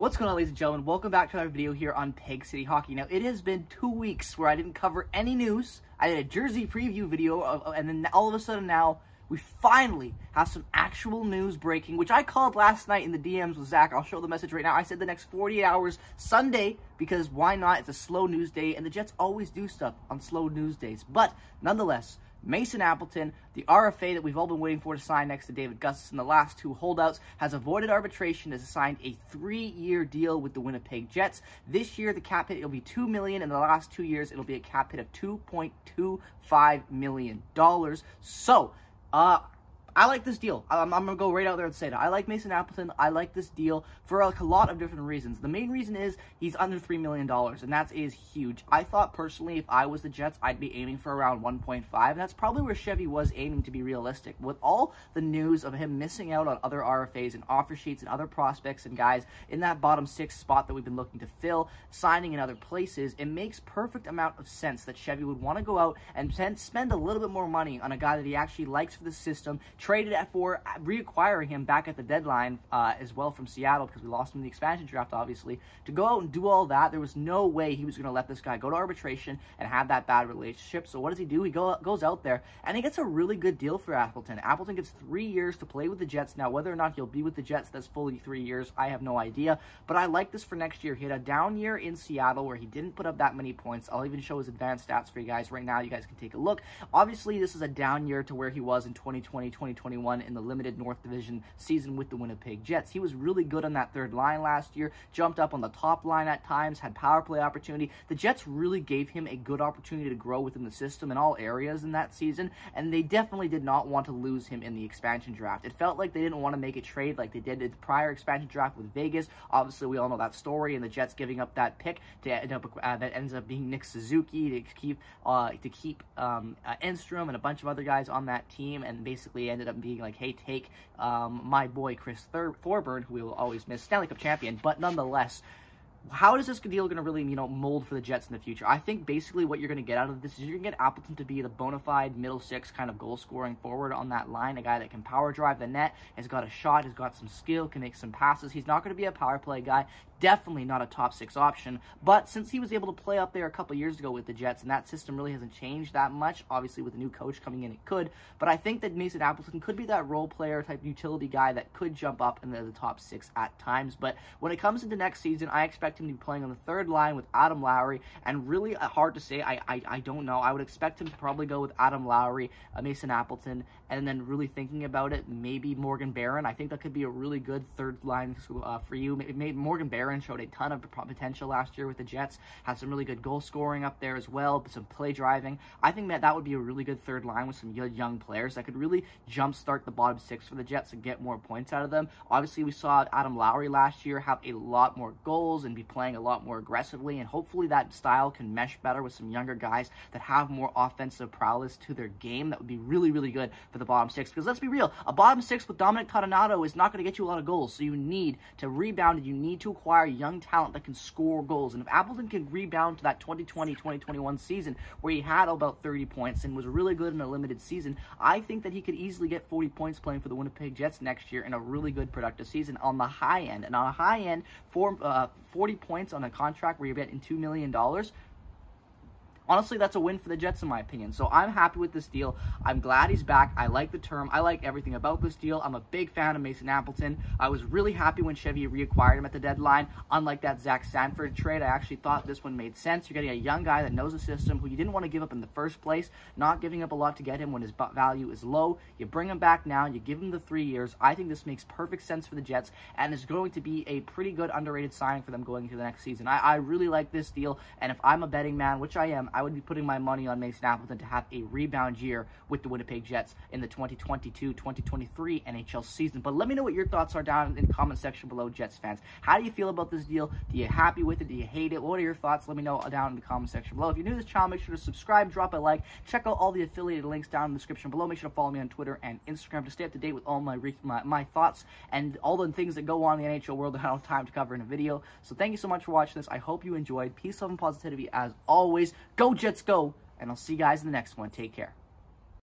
What's going on, ladies and gentlemen? Welcome back to another video here on Peg City Hockey. Now, it has been two weeks where I didn't cover any news. I did a jersey preview video, of, and then all of a sudden now, we finally have some actual news breaking, which I called last night in the DMs with Zach. I'll show the message right now. I said the next 48 hours, Sunday, because why not? It's a slow news day, and the Jets always do stuff on slow news days. But nonetheless, Mason Appleton, the RFA that we've all been waiting for to sign next to David Gustafsson, the last two holdouts, has avoided arbitration, has signed a three-year deal with the Winnipeg Jets. This year, the cap hit, it'll be 2 million. In the last two years, it'll be a cap hit of $2.25 million. So, uh, I like this deal. I'm, I'm going to go right out there and say that. I like Mason Appleton. I like this deal for a lot of different reasons. The main reason is he's under $3 million, and that is huge. I thought personally, if I was the Jets, I'd be aiming for around 1.5, that's probably where Chevy was aiming to be realistic. With all the news of him missing out on other RFAs and offer sheets and other prospects and guys in that bottom six spot that we've been looking to fill, signing in other places, it makes perfect amount of sense that Chevy would want to go out and spend a little bit more money on a guy that he actually likes for the system, traded for reacquiring him back at the deadline uh, as well from Seattle because we lost him in the expansion draft, obviously. To go out and do all that, there was no way he was going to let this guy go to arbitration and have that bad relationship. So what does he do? He go, goes out there and he gets a really good deal for Appleton. Appleton gets three years to play with the Jets. Now, whether or not he'll be with the Jets, that's fully three years. I have no idea. But I like this for next year. He had a down year in Seattle where he didn't put up that many points. I'll even show his advanced stats for you guys right now. You guys can take a look. Obviously, this is a down year to where he was in 2020, 2021 in the limited North Division season with the Winnipeg Jets. He was really good on that third line last year, jumped up on the top line at times, had power play opportunity. The Jets really gave him a good opportunity to grow within the system in all areas in that season, and they definitely did not want to lose him in the expansion draft. It felt like they didn't want to make a trade like they did in the prior expansion draft with Vegas. Obviously, we all know that story, and the Jets giving up that pick to end up uh, that ends up being Nick Suzuki to keep uh, to keep um, uh, Enstrom and a bunch of other guys on that team, and basically ended up being like, hey, take um, my boy Chris Thur Thorburn, who we will always miss, Stanley Cup champion, but nonetheless, how is this deal going to really, you know, mold for the Jets in the future? I think basically what you're going to get out of this is you're going to get Appleton to be the bona fide middle six kind of goal scoring forward on that line, a guy that can power drive the net, has got a shot, has got some skill, can make some passes. He's not going to be a power play guy definitely not a top six option. But since he was able to play up there a couple years ago with the Jets, and that system really hasn't changed that much, obviously with a new coach coming in, it could. But I think that Mason Appleton could be that role player type utility guy that could jump up into the top six at times. But when it comes into next season, I expect him to be playing on the third line with Adam Lowry, and really uh, hard to say. I I, I don't know. I would expect him to probably go with Adam Lowry, uh, Mason Appleton, and then really thinking about it, maybe Morgan Barron. I think that could be a really good third line uh, for you. Maybe Morgan Barron showed a ton of potential last year with the Jets. Had some really good goal scoring up there as well, some play driving. I think that that would be a really good third line with some good young players that could really jumpstart the bottom six for the Jets and get more points out of them. Obviously, we saw Adam Lowry last year have a lot more goals and be playing a lot more aggressively, and hopefully that style can mesh better with some younger guys that have more offensive prowess to their game. That would be really, really good for the bottom six. Because let's be real, a bottom six with Dominic Toninato is not going to get you a lot of goals, so you need to rebound and you need to acquire young talent that can score goals. And if Appleton can rebound to that 2020-2021 season where he had about 30 points and was really good in a limited season, I think that he could easily get 40 points playing for the Winnipeg Jets next year in a really good productive season on the high end. And on a high end, for, uh, 40 points on a contract where you're getting $2 million, honestly, that's a win for the Jets in my opinion. So I'm happy with this deal. I'm glad he's back. I like the term. I like everything about this deal. I'm a big fan of Mason Appleton. I was really happy when Chevy reacquired him at the deadline. Unlike that Zach Sanford trade, I actually thought this one made sense. You're getting a young guy that knows the system, who you didn't want to give up in the first place, not giving up a lot to get him when his value is low. You bring him back now. You give him the three years. I think this makes perfect sense for the Jets and is going to be a pretty good underrated signing for them going into the next season. I, I really like this deal, and if I'm a betting man, which I am, I would be putting my money on Mason Appleton to have a rebound year with the Winnipeg Jets in the 2022-2023 NHL season. But let me know what your thoughts are down in the comment section below, Jets fans. How do you feel about this deal? Do you happy with it? Do you hate it? What are your thoughts? Let me know down in the comment section below. If you're new to this channel, make sure to subscribe, drop a like, check out all the affiliated links down in the description below. Make sure to follow me on Twitter and Instagram to stay up to date with all my my, my thoughts and all the things that go on in the NHL world that I don't have time to cover in a video. So thank you so much for watching this. I hope you enjoyed. Peace, love, and positivity as always. Go Jets, go! And I'll see you guys in the next one. Take care.